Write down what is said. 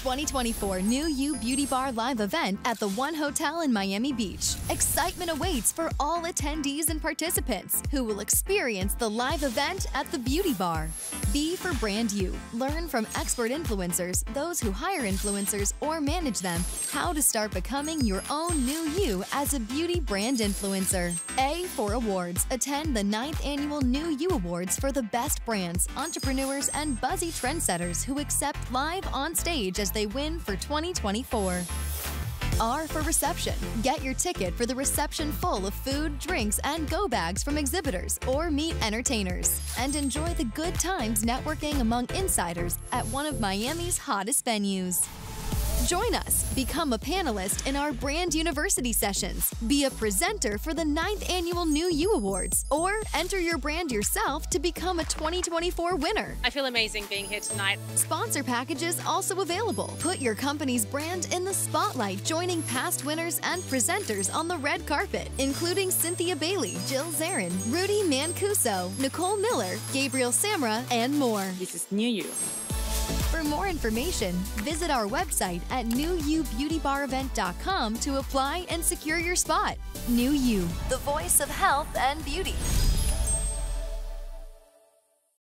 2024 New You Beauty Bar live event at the One Hotel in Miami Beach. Excitement awaits for all attendees and participants who will experience the live event at the Beauty Bar. B for brand you. Learn from expert influencers, those who hire influencers or manage them, how to start becoming your own new you as a beauty brand influencer. A for awards. Attend the 9th annual New You Awards for the best brands, entrepreneurs, and buzzy trendsetters who accept live on stage as they win for 2024. R for reception. Get your ticket for the reception full of food, drinks, and go bags from exhibitors or meet entertainers. And enjoy the good times networking among insiders at one of Miami's hottest venues. Join us, become a panelist in our Brand University sessions, be a presenter for the 9th annual New You Awards, or enter your brand yourself to become a 2024 winner. I feel amazing being here tonight. Sponsor packages also available. Put your company's brand in the spotlight, joining past winners and presenters on the red carpet, including Cynthia Bailey, Jill Zarin, Rudy Mancuso, Nicole Miller, Gabriel Samra, and more. This is New You. For more information, visit our website at newyoubeautybarevent.com to apply and secure your spot. New You, the voice of health and beauty.